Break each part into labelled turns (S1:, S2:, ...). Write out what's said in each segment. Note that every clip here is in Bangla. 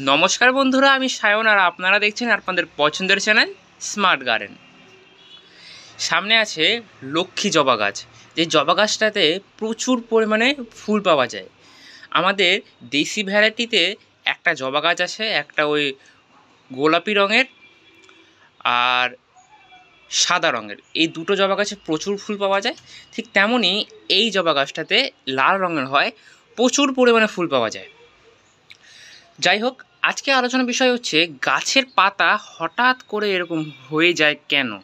S1: নমস্কার বন্ধুরা, আমি সায়ন আর আপনারা দেখছেন আপনাদের পছন্দের চ্যানেল স্মার্ট গার্ডেন। সামনে আছে লক্ষ্মী জবা গাছ। যে জবা গাছটাতে প্রচুর পরিমাণে ফুল পাওয়া যায়। আমাদের দেশি ভ্যারাইটিতে একটা জবা গাছ আছে, একটা ওই গোলাপি রঙের আর সাদা রঙের। এই দুটো জবা গাছে প্রচুর ফুল পাওয়া যায়। ঠিক তেমনই এই জবা গাছটাতে লাল রঙের হয়, প্রচুর পরিমাণে ফুল পাওয়া যায়। যাই হোক, আজকে আলোচনার বিষয় হচ্ছে গাছের পাতা হঠাৎ করে এরকম হয়ে যায় কেন?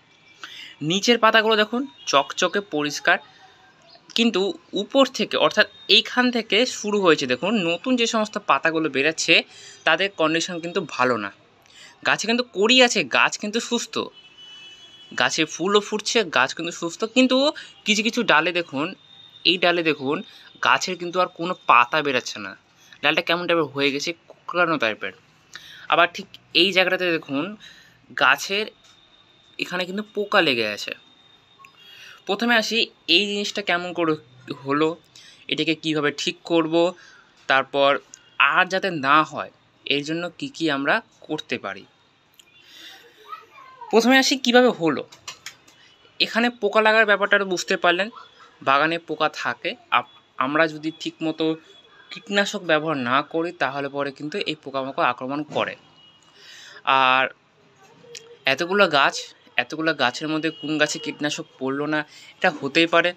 S1: নিচের পাতাগুলো দেখুন, চকচকে পরিষ্কার। কিন্তু উপর থেকে, অর্থাৎ এইখান থেকে শুরু হয়েছে, দেখুন, নতুন যে সমস্ত পাতাগুলো বেরাচ্ছে, তাদের কন্ডিশন কিন্তু ভালো না। গাছে কিন্তু কড়ি আছে, গাছ কিন্তু সুস্থ। গাছে ফুলও ফুটছে, গাছ কিন্তু সুস্থ। কিন্তু কিছু কিছু ডালে দেখুন, এই ডালে দেখুন, গাছের কিন্তু আর কোনো পাতা বেরাচ্ছে না। ডালটা কেমন টাইপের হয়ে গেছে কুকড়ানো টাইপের আবার ঠিক এই জায়গাটাতে দেখুন, গাছের এখানে কিন্তু পোকা লেগে আছে। প্রথমে আসি, এই জিনিসটা কেমন করে হলো, এটাকে কীভাবে ঠিক করব, তারপর আর যাতে না হয়, এর জন্য কি কি আমরা করতে পারি। প্রথমে আসি, কীভাবে হলো? এখানে পোকা লাগার ব্যাপারটা বুঝতে পারলেন, বাগানে পোকা থাকে আমরা যদি ঠিকমতো কীটনাশক ব্যবহার না করি, তাহলে পরে কিন্তু এই পোকামাকড় আক্রমণ করে। আর এতগুলো গাছ, এতগুলো গাছের মধ্যে কোন গাছে কীটনাশক পড়ল না, এটা হতেই পারে।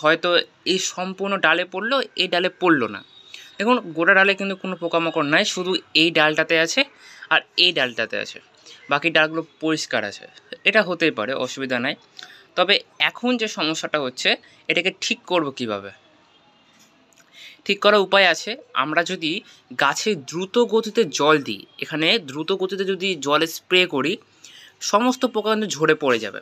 S1: হয়তো এই সম্পূর্ণ ডালে পড়ল, এই ডালে পড়ল না। দেখুন, গোটা ডালে কিন্তু কোনো পোকামাকড় নাই, শুধু এই ডালটাতে আছে আর এই ডালটাতে আছে। বাকি ডালগুলো পরিষ্কার আছে। এটা হতেই পারে, অসুবিধা নাই। তবে এখন যে সমস্যাটা হচ্ছে, এটাকে ঠিক করব কীভাবে? ঠিক করার উপায় আছে আমরা যদি গাছে দ্রুত গতিতে জল দিই, এখানে দ্রুত গতিতে যদি জলে স্প্রে করি, সমস্ত পোকা কিন্তু ঝরে পড়ে যাবে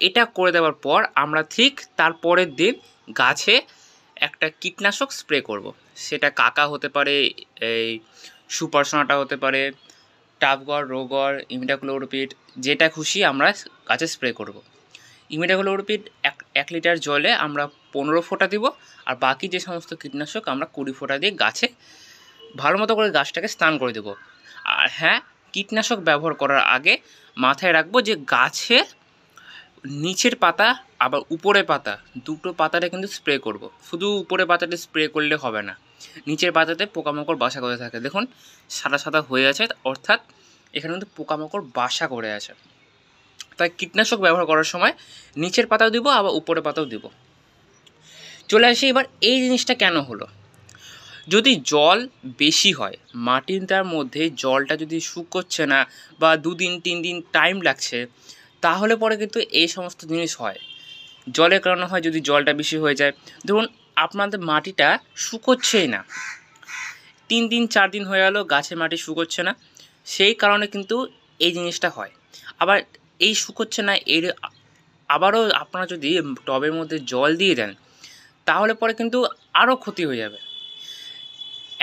S1: এটা করে দেওয়ার পর আমরা ঠিক তারপরের দিন গাছে একটা কীটনাশক স্প্রে করব। সেটা কাকা হতে পারে, এই সুপারসোনাটা হতে পারে, টাফগড়, রোগড়, ইমিডাক্লোরোপিড, যেটা খুশি আমরা গাছে স্প্রে করব। ইমিডাক্লোরোপিড এক এক লিটার জলে আমরা পনেরো ফোঁটা দিব, আর বাকি যে সমস্ত কীটনাশক আমরা কুড়ি ফোঁটা দিয়ে গাছে ভালো মতো করে গাছটাকে স্নান করে দেবো। আর হ্যাঁ কীটনাশক ব্যবহার করার আগে মাথায় রাখব যে গাছে নিচের পাতা, আবার উপরে পাতা, দুটো পাতাটা কিন্তু স্প্রে করব। শুধু উপরে পাতাটা স্প্রে করলে হবে না, নিচের পাতাতে পোকামাকড় বাসা করে থাকে। দেখুন, সাদা সাদা হয়ে আছে, অর্থাৎ এখানে কিন্তু পোকামাকড় বাসা করে আছে। তাই কীটনাশক ব্যবহার করার সময় নিচের পাতাও দিব, আবার উপরে পাতাও দিব। চলে আসি এবার এই জিনিসটা কেন হলো? যদি জল বেশি হয় মাটিটার মধ্যে জলটা যদি শুকোচ্ছে না বা দুদিন তিন দিন টাইম লাগছে, তাহলে পরে কিন্তু এই সমস্ত জিনিস হয়। জলের কারণে হয় যদি জলটা বেশি হয়ে যায়। ধরুন আপনাদের মাটিটা শুকোচ্ছেই না। তিন দিন, চার দিন হয়ে গেল, গাছের মাটি শুকোচ্ছে না। সেই কারণে কিন্তু এই জিনিসটা হয়। আবার এই শুকোচ্ছে না, এর আবারও আপনারা যদি টবের মধ্যে জল দিয়ে দেন, তাহলে পরে কিন্তু আরও ক্ষতি হয়ে যাবে।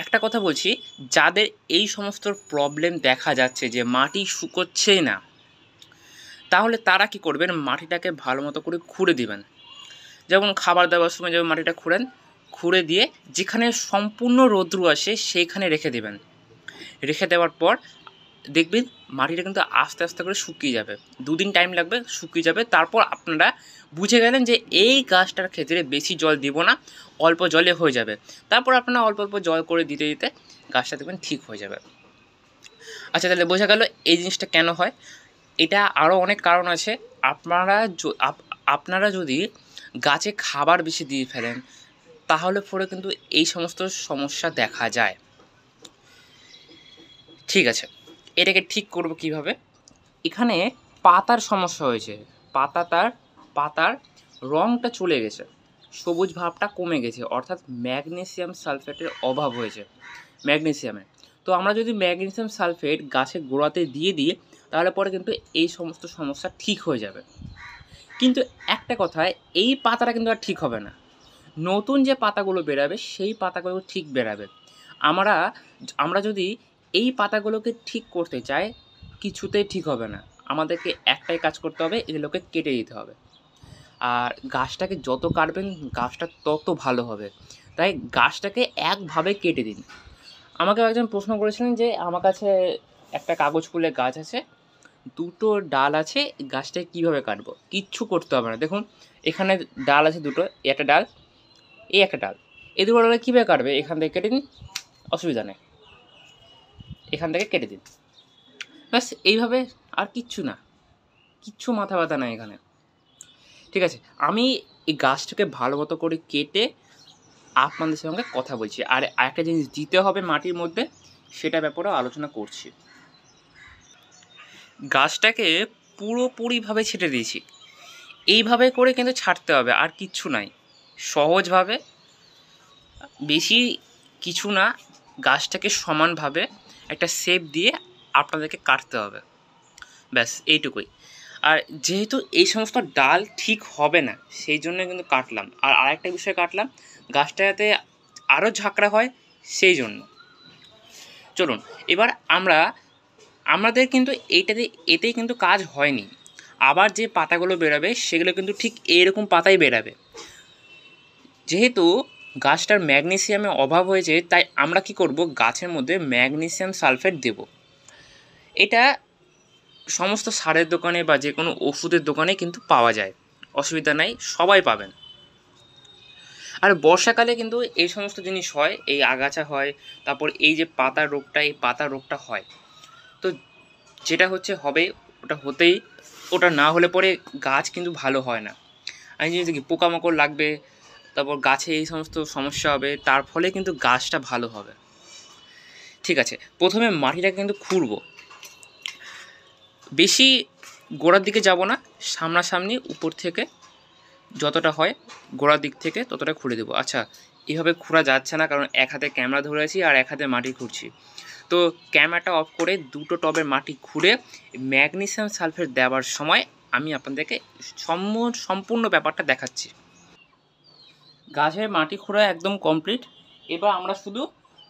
S1: একটা কথা বলছি, যাদের এই সমস্ত প্রবলেম দেখা যাচ্ছে যে মাটি শুকোচ্ছেই না, তাহলে তারা কি করবেন? মাটিটাকে ভালো মতো করে খুঁড়ে দিবেন। যেমন খাবার দেওয়ার সময় যেমন মাটিটা খুঁড়েন, খুঁড়ে দিয়ে যেখানে সম্পূর্ণ রৌদ্র আসে, সেইখানে রেখে দেবেন। রেখে দেওয়ার পর দেখবেন মাটিটা কিন্তু আস্তে আস্তে করে শুকিয়ে যাবে। দুদিন টাইম লাগবে, শুকিয়ে যাবে। তারপর আপনারা বুঝে গেলেন যে এই গাছটার ক্ষেত্রে বেশি জল দিব না, অল্প জলে হয়ে যাবে। তারপর আপনারা অল্প অল্প জল করে দিতে দিতে গাছটা দেখবেন ঠিক হয়ে যাবে। আচ্ছা তাহলে বোঝা গেল এই জিনিসটা কেন হয়? এটা আরও অনেক কারণ আছে। আপনারা আপনারা যদি গাছে খাবার বেশি দিয়ে ফেলেন, তাহলে পরে কিন্তু এই সমস্ত সমস্যা দেখা যায়। ঠিক আছে। এটাকে ঠিক করব কীভাবে? এখানে পাতার সমস্যা হয়েছে। পাতা তার, পাতার রঙটা চলে গেছে। সবুজ ভাবটা কমে গেছে। অর্থাৎ ম্যাগনেসিয়াম সালফেটের অভাব হয়েছে ম্যাগনেসিয়ামের তো আমরা যদি ম্যাগনেসিয়াম সালফেট গাছের গোড়াতে দিয়ে দিই, তাহলে পরে কিন্তু এই সমস্ত সমস্যা ঠিক হয়ে যাবে। কিন্তু একটা কথা, এই পাতাটা কিন্তু আর ঠিক হবে না। নতুন যে পাতাগুলো বেরাবে, সেই পাতাগুলো ঠিক বেরাবে। আমরা আমরা যদি এই পাতাগুলোকে ঠিক করতে চাই কিছুতেই ঠিক হবে না। আমাদেরকে একটাই কাজ করতে হবে, এগুলোকে কেটে দিতে হবে। আর গাছটাকে যত কাটবেন, গাছটা তত ভালো হবে। তাই গাছটাকে একভাবে কেটে দিন। আমাকে একজন প্রশ্ন করেছিলেন যে, আমার কাছে একটা কাগজ ফুলের গাছ আছে, দুটো ডাল আছে গাছটাকে কীভাবে কাটবো? কিচ্ছু করতে হবে না। দেখুন, এখানে ডাল আছে দুটো একটা ডাল এই একটা ডাল। এই দুটো ডালে কীভাবে কাটবে? এখান থেকে কেটে দিন, অসুবিধা নেই। এখান থেকে কেটে দিন। ব্যাস, এইভাবে আর কিচ্ছু না। কিচ্ছু মাথা ব্যথা নাই এখানে। ঠিক আছে, আমি এই গাছটাকে ভালো মতো করে কেটে আপনাদের সঙ্গে কথা বলছি। আর একটা জিনিস দিতে হবে মাটির মধ্যে, সেটা ব্যাপারেও আলোচনা করছি। গাছটাকে পুরোপুরিভাবে ছেটে দিয়েছি। এইভাবে করে কিন্তু ছাড়তে হবে, আর কিচ্ছু নাই। সহজভাবে, বেশি কিছু না, গাছটাকে সমানভাবে একটা শেপ দিয়ে আপনাদেরকে কাটতে হবে। ব্যাস, এইটুকুই। আর যেহেতু এই সমস্ত ডাল ঠিক হবে না, সেই জন্য কিন্তু কাটলাম। আর আরেকটা বিষয় কাটলাম গাছটা যাতে আরও ঝাঁকড়া হয় সেই জন্য। চলুন, এবার আমরা, আমাদের কিন্তু এইটাতে, এতেই কিন্তু কাজ হয়নি। আবার যে পাতাগুলো বেরোবে, সেগুলো কিন্তু ঠিক এইরকম পাতাই বেরাবে। যেহেতু গাছটার ম্যাগনেসিয়ামের অভাব হয়েছে, তাই আমরা কি করব? গাছের মধ্যে ম্যাগনেসিয়াম সালফেট দেব। এটা সমস্ত সারের দোকানে বা যে কোনো ওষুধের দোকানে কিন্তু পাওয়া যায়। অসুবিধা নাই, সবাই পাবেন। আর বর্ষাকালে কিন্তু এই সমস্ত জিনিস হয়, এই আগাছা হয়, তারপর এই যে পাতা রোগটা, এই পাতা রোগটা হয়। তো যেটা হচ্ছে হবে, ওটা হতেই, ওটা না হলে পরে গাছ কিন্তু ভালো হয় না। আমি দেখি পোকামাকড় লাগবে তারপর গাছে এই সমস্ত সমস্যা হবে, তার ফলে কিন্তু গাছটা ভালো হবে। ঠিক আছে, প্রথমে মাটিটা কিন্তু খুঁড়বো। বেশি গোড়ার দিকে যাব না, সামনাসামনি উপর থেকে যতটা হয় গোড়ার দিক থেকে ততটা খুঁড়ে দেবো। আচ্ছা এভাবে খোঁড়া যাচ্ছে না, কারণ এক হাতে ক্যামেরা ধরে আছি আর এক হাতে মাটি খুঁড়ছি। তো ক্যামেরাটা অফ করে দুটো টবের মাটি খুঁড়ে ম্যাগনেসিয়াম সালফেট দেওয়ার সময় আমি আপনাদেরকে সম্পূর্ণ ব্যাপারটা দেখাচ্ছি। গাছের মাটি খোঁড়া একদম কমপ্লিট এবার আমরা শুধু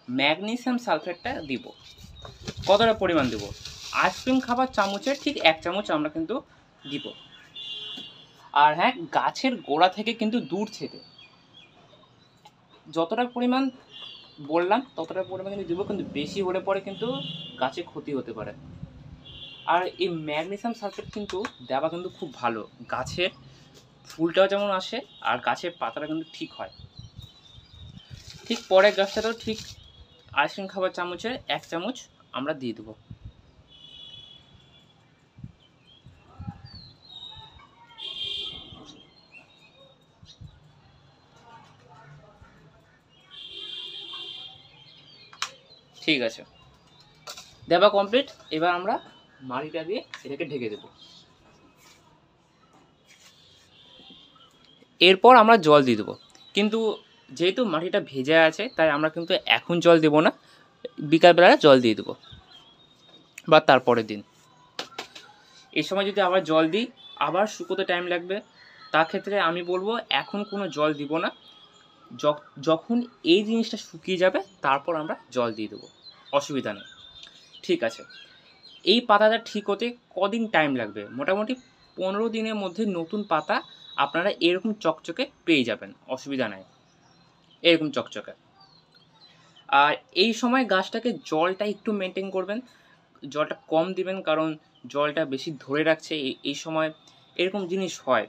S1: ম্যাগনেসিয়াম সালফেটটা দিব। কতটা পরিমাণ দেব? আইসক্রিম খাবার চামচের ঠিক এক চামচ আমরা কিন্তু দিব। আর হ্যাঁ গাছের গোড়া থেকে কিন্তু দূর থেকে। যতটা পরিমাণ বললাম, ততটা পরিমাণ কিন্তু দেবো, কিন্তু বেশি হলে পরে কিন্তু গাছে ক্ষতি হতে পারে। আর এই ম্যাগনেসিয়াম সালফেট কিন্তু দেওয়া কিন্তু খুব ভালো। গাছের ফুলটাও যেমন আসে, আর গাছের পাতাটা কিন্তু ঠিক হয়। ঠিক পরের গাছটাতেও ঠিক আইসক্রিম খাবার চামচের এক চামচ আমরা দিয়ে দেবো। ঠিক আছে। দেওয়া কমপ্লিট এবার আমরা মাটিটা দিয়ে এটাকে ঢেকে দেব। এরপর আমরা জল দিয়ে দেবো। কিন্তু যেহেতু মাটিটা ভেজে আছে, তাই আমরা কিন্তু এখন জল দেবো না বিকালবেলা জল দিয়ে দেবো বা তারপরের দিন। এই সময় যদি আবার জল দিই, আবার শুকোতে টাইম লাগবে, তা ক্ষেত্রে আমি বলব এখন কোনো জল দিব না। যখন এই জিনিসটা শুকিয়ে যাবে, তারপর আমরা জল দিয়ে দেবো। অসুবিধা নেই। ঠিক আছে। এই পাতাটা ঠিক হতে কদিন টাইম লাগবে? মোটামুটি পনেরো দিনের মধ্যে নতুন পাতা আপনারা এরকম চকচকে পেয়ে যাবেন, অসুবিধা নাই। এরকম চকচকে। আর এই সময় গাছটাকে জলটা একটু মেনটেন করবেন, জলটা কম দিবেন কারণ জলটা বেশি ধরে রাখছে এই সময় এরকম জিনিস হয়।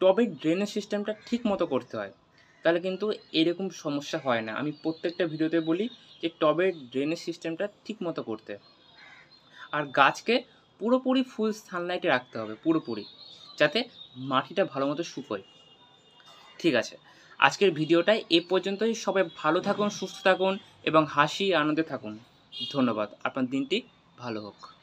S1: টবের ড্রেনেজ সিস্টেমটা ঠিক মতো করতে হয়, তাহলে কিন্তু এরকম সমস্যা হয় না। আমি প্রত্যেকটা ভিডিওতে বলি যে টবের ড্রেনেজ সিস্টেমটা ঠিক মতো করতে। আর গাছকে পুরোপুরি ফুল সানলাইটে রাখতে হবে, পুরোপুরি। যাতে মাটিটা ভালো মতো শুকোয়। ঠিক আছে। আজকের ভিডিওটাই এ পর্যন্তই। সবাই ভালো থাকুন, সুস্থ থাকুন এবং হাসি, আনন্দে থাকুন। ধন্যবাদ। আপনার দিনটি ভালো হোক।